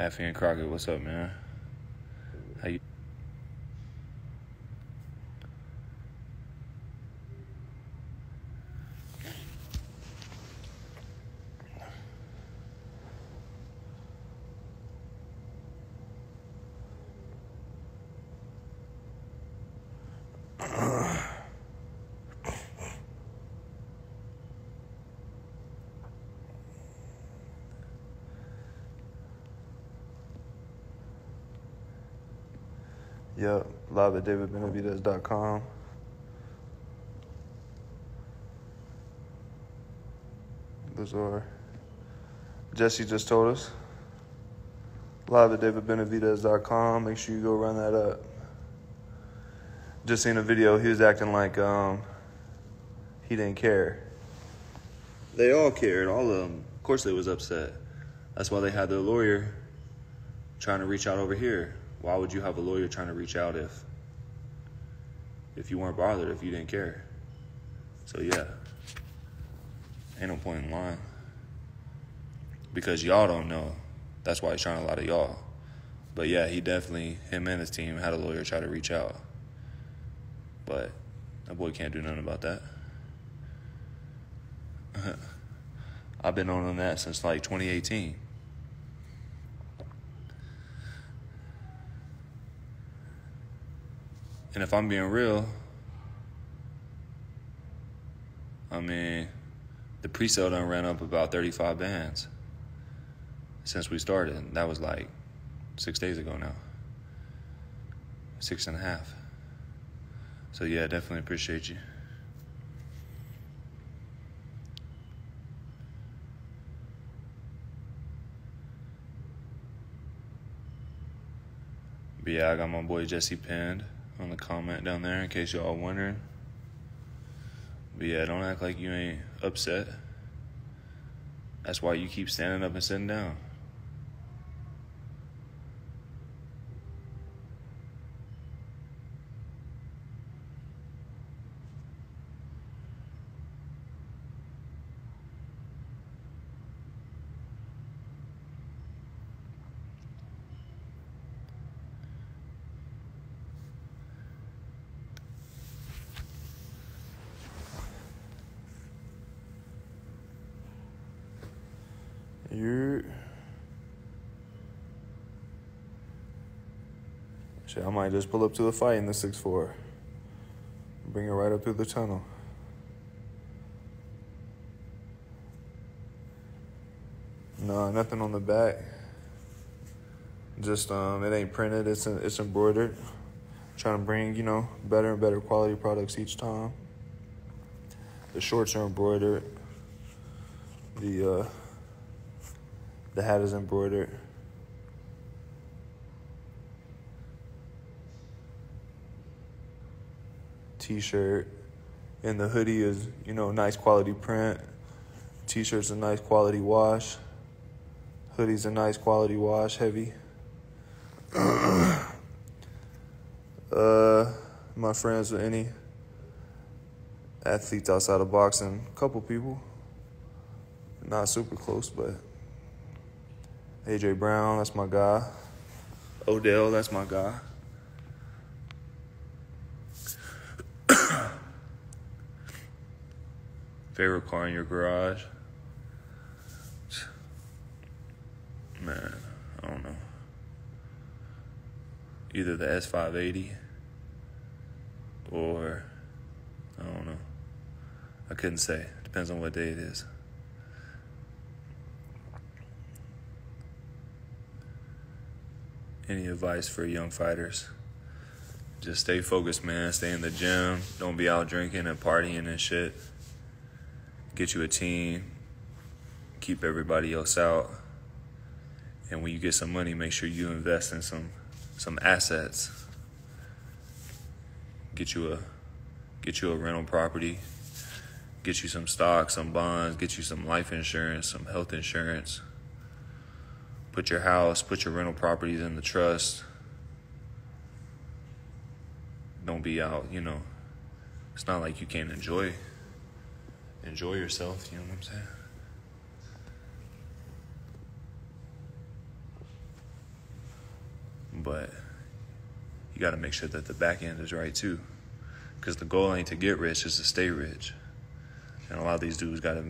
Affy and Crockett, what's up, man? Yep, live at davidbenavides.com. Those are Jesse just told us. Live at davidbenavides.com. Make sure you go run that up. Just seen a video. He was acting like um, he didn't care. They all cared. All of them. Of course, they was upset. That's why they had their lawyer trying to reach out over here. Why would you have a lawyer trying to reach out if if you weren't bothered, if you didn't care? So yeah. Ain't no point in lying. Because y'all don't know. That's why he's trying to lie to y'all. But yeah, he definitely him and his team had a lawyer try to reach out. But that boy can't do nothing about that. I've been on that since like 2018. And if I'm being real, I mean, the pre-sale done ran up about 35 bands since we started. And that was like six days ago now. Six and a half. So yeah, definitely appreciate you. But yeah, I got my boy Jesse pinned on the comment down there in case y'all wondering. But yeah, don't act like you ain't upset. That's why you keep standing up and sitting down. You. Shit, I might just pull up to the fight in the six four. Bring it right up through the tunnel. No, nothing on the back. Just um, it ain't printed. It's it's embroidered. Trying to bring you know better and better quality products each time. The shorts are embroidered. The uh, the hat is embroidered. T-shirt, and the hoodie is you know nice quality print. T-shirt's a nice quality wash. Hoodie's a nice quality wash, heavy. uh, my friends with any athletes outside of boxing, couple people, not super close, but AJ Brown, that's my guy. Odell, that's my guy. Favorite car in your garage? Man, I don't know. Either the S580 or I don't know. I couldn't say. Depends on what day it is. Any advice for young fighters? Just stay focused, man. Stay in the gym. Don't be out drinking and partying and shit. Get you a team. Keep everybody else out. And when you get some money, make sure you invest in some some assets. Get you a get you a rental property. Get you some stocks, some bonds, get you some life insurance, some health insurance put your house, put your rental properties in the trust. Don't be out, you know. It's not like you can't enjoy enjoy yourself, you know what I'm saying? but you got to make sure that the back end is right too. Because the goal ain't to get rich, it's to stay rich. And a lot of these dudes got to,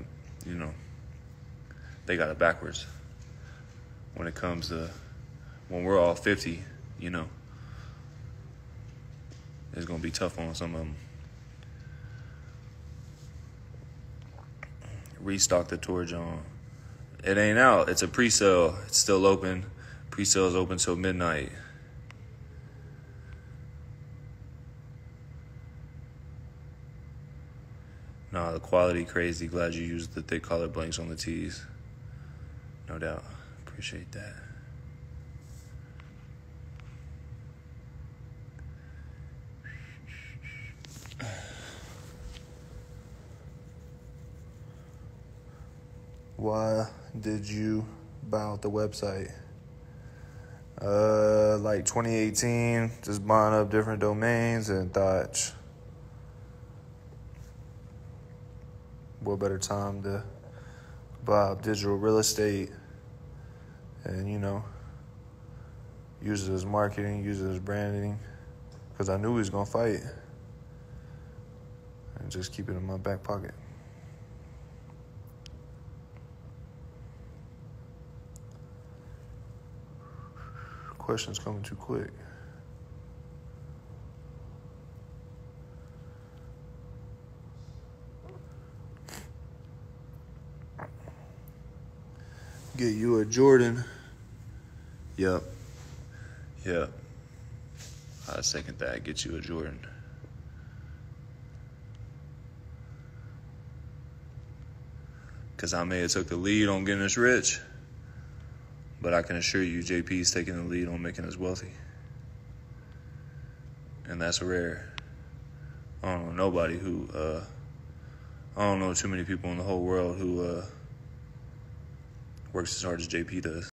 you know, they got it backwards. When it comes to when we're all 50, you know, it's going to be tough on some of them. Restock the Torch on. It ain't out. It's a pre-sale. It's still open. Pre-sale is open till midnight. Nah, the quality crazy. Glad you used the thick color blanks on the tees. No doubt. Appreciate that. Why did you buy out the website? Uh, like 2018, just buying up different domains and thought, what better time to buy up digital real estate and, you know, use it as marketing, use it as branding, because I knew he was going to fight and just keep it in my back pocket. questions coming too quick. Get you a Jordan. Yep. Yep. I second that. Get you a Jordan. Because I may have took the lead on getting us rich. But I can assure you, JP is taking the lead on making us wealthy. And that's rare. I don't know nobody who, uh, I don't know too many people in the whole world who uh, works as hard as JP does.